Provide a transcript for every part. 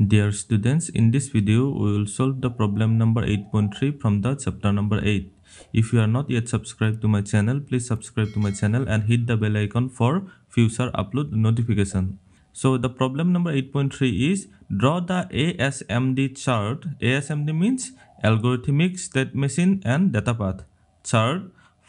Dear students, in this video, we will solve the problem number 8.3 from the chapter number 8. If you are not yet subscribed to my channel, please subscribe to my channel and hit the bell icon for future upload notification. So the problem number 8.3 is draw the ASMD chart. ASMD means algorithmic state machine and data path chart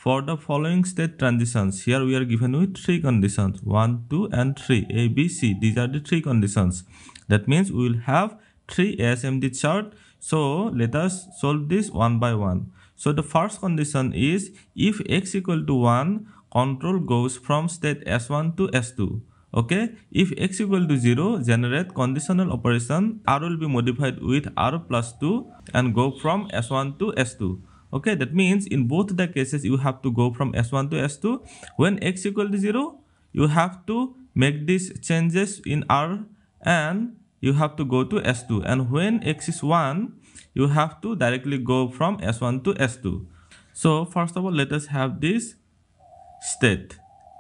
for the following state transitions. Here we are given with three conditions 1, 2 and 3 A, B, C. These are the three conditions. That means we will have three ASMD chart. So let us solve this one by one. So the first condition is if x equal to 1, control goes from state S1 to S2. Okay, if x equal to 0, generate conditional operation, R will be modified with R plus 2 and go from S1 to S2. Okay, that means in both the cases you have to go from S1 to S2. When x equal to 0, you have to make these changes in R and you have to go to S2 and when x is 1 you have to directly go from S1 to S2 so first of all let us have this state.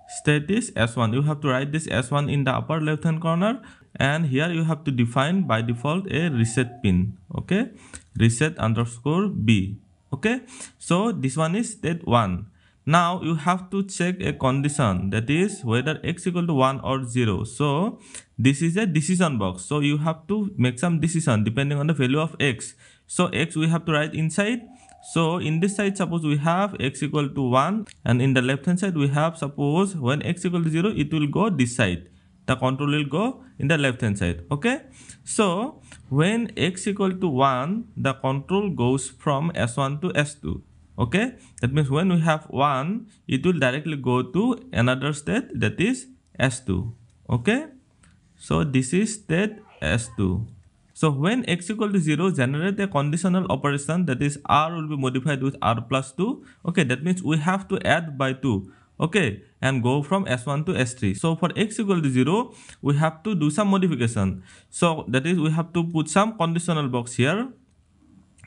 State is S1 you have to write this S1 in the upper left hand corner. And here you have to define by default a reset pin. Okay? Reset underscore B okay so this one is state 1 now you have to check a condition that is whether x equal to 1 or 0. So this is a decision box. So you have to make some decision depending on the value of x. So x we have to write inside. So in this side suppose we have x equal to 1 and in the left hand side we have suppose when x equal to 0 it will go this side. The control will go in the left hand side. Okay. So when x equal to 1 the control goes from S1 to S2 okay that means when we have 1 it will directly go to another state that is s2 okay so this is state s2 so when x equal to 0 generate a conditional operation that is r will be modified with r plus 2 okay that means we have to add by 2 okay and go from s1 to s3 so for x equal to 0 we have to do some modification. So that is we have to put some conditional box here.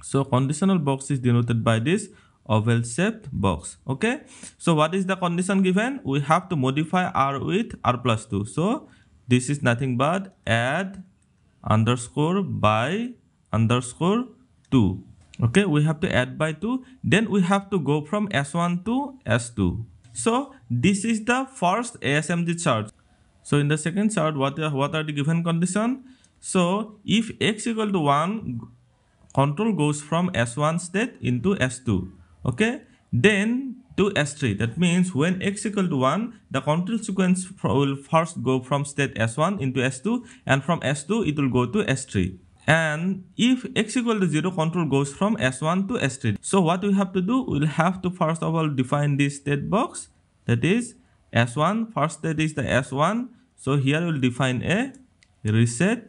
So conditional box is denoted by this oval shaped box. Okay? So what is the condition given? We have to modify r with r plus 2 so this is nothing but add underscore by underscore 2 okay? We have to add by 2 then we have to go from s1 to s2 so this is the first asmd chart. So in the second chart what are, what are the given condition? So if x equal to 1 control goes from s1 state into s2 okay? Then to s3 that means when x equal to 1 the control sequence will first go from state s1 into s2 and from s2 it will go to s3 and if x equal to 0 control goes from s1 to s3 so what we have to do we'll have to first of all define this state box. That is s1 first state is the s1 so here we'll define a reset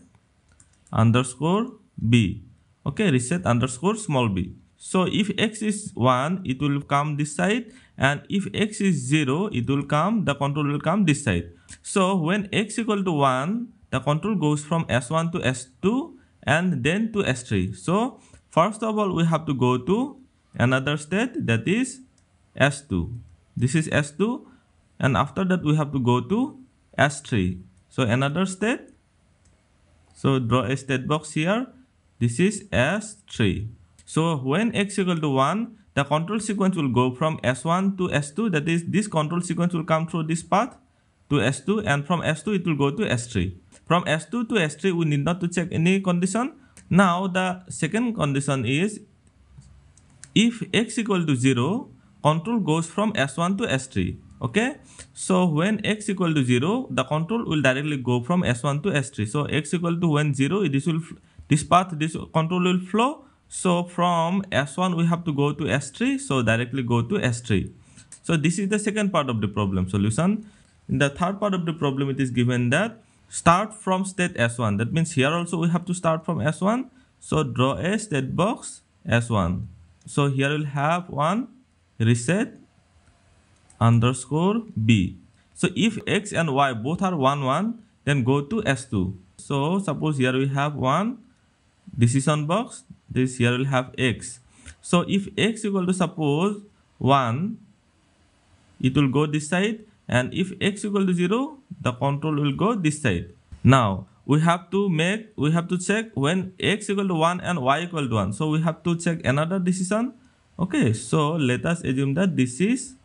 underscore b. Okay reset underscore small b. So if x is 1, it will come this side. And if x is 0, it will come, the control will come this side. So when x equal to 1, the control goes from S1 to S2 and then to S3. So first of all, we have to go to another state that is S2. This is S2 and after that we have to go to S3. So another state. So draw a state box here. This is S3. So when x equal to 1, the control sequence will go from S1 to S2. That is, this control sequence will come through this path to S2 and from S2 it will go to S3. From S2 to S3, we need not to check any condition. Now, the second condition is if x equal to 0, control goes from S1 to S3. Okay, so when x equal to 0, the control will directly go from S1 to S3. So x equal to when 0, this will this path, this control will flow so from S1 we have to go to S3. So directly go to S3. So this is the second part of the problem solution. In the third part of the problem it is given that start from state S1. That means here also we have to start from S1. So draw a state box S1. So here we'll have one reset underscore B. So if X and Y both are 1 1 then go to S2. So suppose here we have one decision box this here will have x so if x equal to suppose 1 it will go this side and if x equal to 0 the control will go this side. Now we have to make we have to check when x equal to 1 and y equal to 1 so we have to check another decision. Okay so let us assume that this is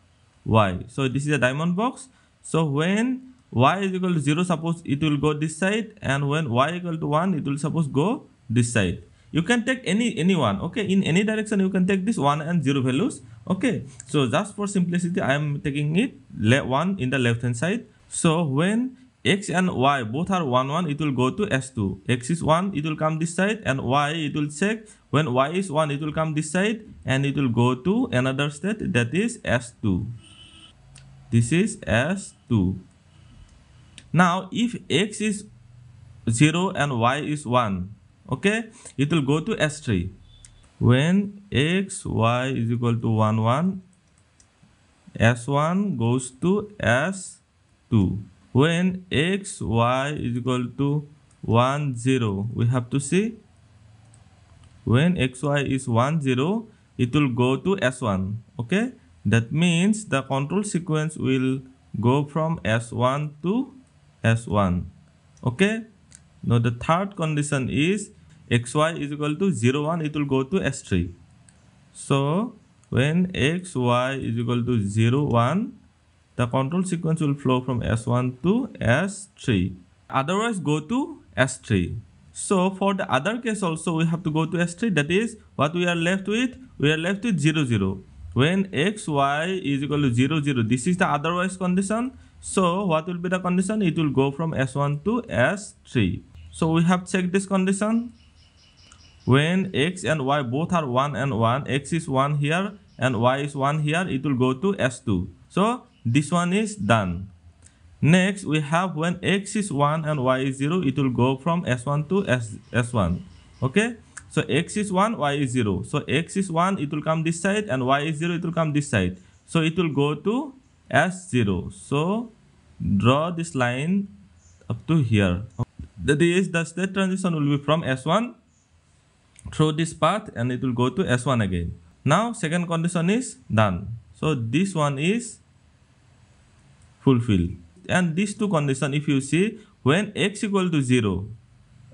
y. So this is a diamond box. So when y is equal to 0 suppose it will go this side. And when y equal to 1 it will suppose go this side you can take any any one okay? In any direction you can take this 1 and 0 values okay? So just for simplicity i am taking it 1 in the left hand side. So when x and y both are 1 1 it will go to s2 x is 1 it will come this side and y it will check. When y is 1 it will come this side and it will go to another state that is s2 this is s2 now if x is 0 and y is 1 okay? It will go to s3 when x y is equal to 1 1 s1 goes to s2 when x y is equal to 1 0 we have to see. When xy is 1 0 it will go to s1 okay? That means the control sequence will go from s1 to s1 okay? Now the third condition is xy is equal to 0 1 it will go to s3 so when xy is equal to 0 1 the control sequence will flow from S1 to S3. Otherwise go to S3. So for the other case also we have to go to S3 that is what we are left with? We are left with 0 0 when x y is equal to 0 0 this is the otherwise condition. So what will be the condition? It will go from S1 to S3 so we have checked this condition when x and y both are 1 and 1 x is 1 here and y is 1 here it will go to S2 so this one is done. Next we have when x is 1 and y is 0 it will go from s1 to S, s1 okay? So x is 1 y is 0 so x is 1 it will come this side and y is 0 it will come this side. So it will go to s0 so draw this line up to here. That is the state transition will be from s1 through this path and it will go to s1 again now second condition is done so this one is fulfilled. And these two conditions, if you see, when x equal to 0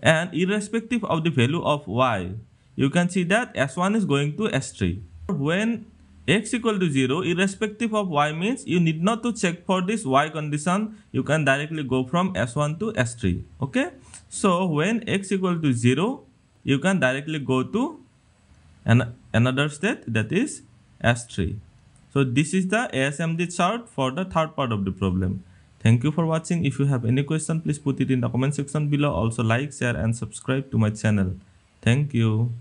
and irrespective of the value of y, you can see that S1 is going to S3. When x equal to 0, irrespective of y means you need not to check for this y condition, you can directly go from S1 to S3. Okay. So when x equal to 0, you can directly go to an, another state that is S3. So this is the ASMD chart for the third part of the problem. Thank you for watching. If you have any question, please put it in the comment section below. Also like, share and subscribe to my channel. Thank you.